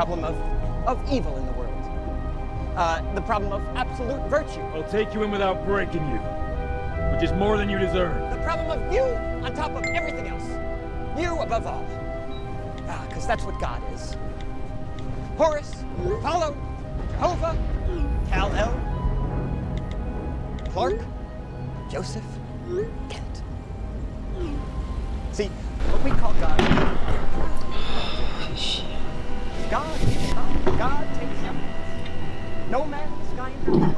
problem of, of evil in the world. Uh, the problem of absolute virtue. I'll take you in without breaking you, which is more than you deserve. The problem of you on top of everything else. You above all. Because that's what God is. Horus, Apollo, Jehovah, Kal-El, Clark, Joseph, Kent. See, what we call God. God, God, God takes everything. No man in the sky intervenes.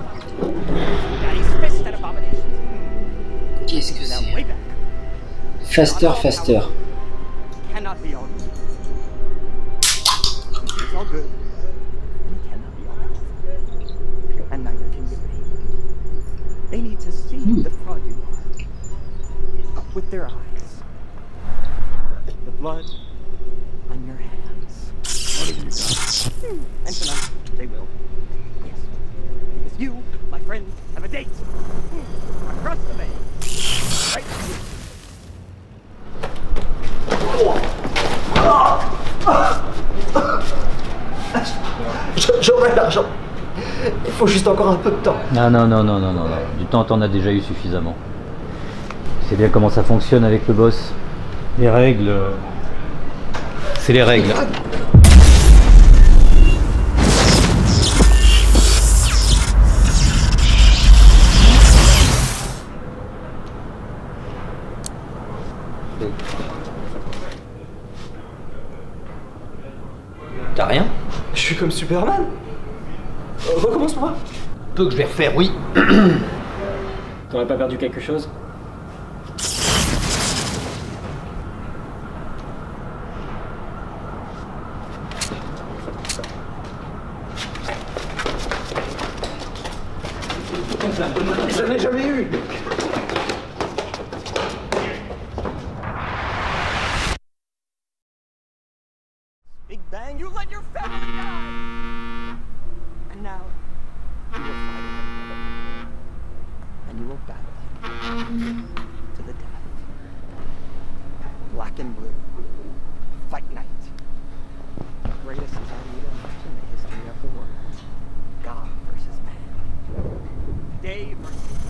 Daddy's fist and abominations. Qu'est-ce que Now, c'est way back. Faster, faster. Cannot be all good. All good. And cannot be all. And neither can you be. They need to see hmm. the fraud you are. With their eyes. The blood And tonight they will. Yes. Because you, my friend, have a date. Across the bay. Right l'argent. Il faut juste encore un peu de temps. Non, non, non, non, non, non, non. Du temps, t'en as déjà eu suffisamment. C'est bien comment ça fonctionne avec le boss. Les règles. C'est les règles. T'as rien? Je suis comme Superman. Euh, Recommence moi. Peu que je vais refaire, oui. T'aurais pas perdu quelque chose? Je n'ai jamais eu. Bang, you let your family die! And now, you will fight him. And you will battle him to the death. Black and blue. Fight night. Greatest Armada match in the history of the world. God versus man. Day versus